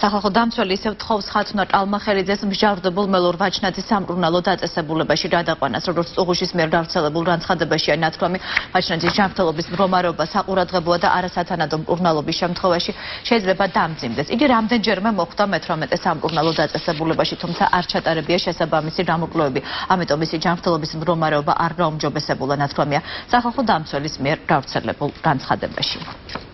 სახალხო დამცველი ისევ თხოვს ხათუნა ტალმახერიძეს მსჯავრდებულ მელორ ვაჩნაძის სამკურნალო დაწესებულებაში გადაყვანას, როგორც წუღუშის მიერ გავრცელებულ განცხადებაშია ნათქვამი, ვაჩნაძის ჯანმრთელობის მდგომარეობა საყურადღებოა და არასათანადო მკურნალობის შემთხვევაში შეიძლება დამძიმდეს. იგი რამდენჯერმე მოხვდა მე-18 სამკურნალო დაწესებულებაში, თუმცა არ ჩატარებია შესაბამისი გამოკვლევები. ამიტომ მისი ჯანმრთელობის მდგომარეობა არ გაუმჯობესებულა, ნათქვამია სახალხო დამცველის მიერ გავრცელებულ განცხადებაში.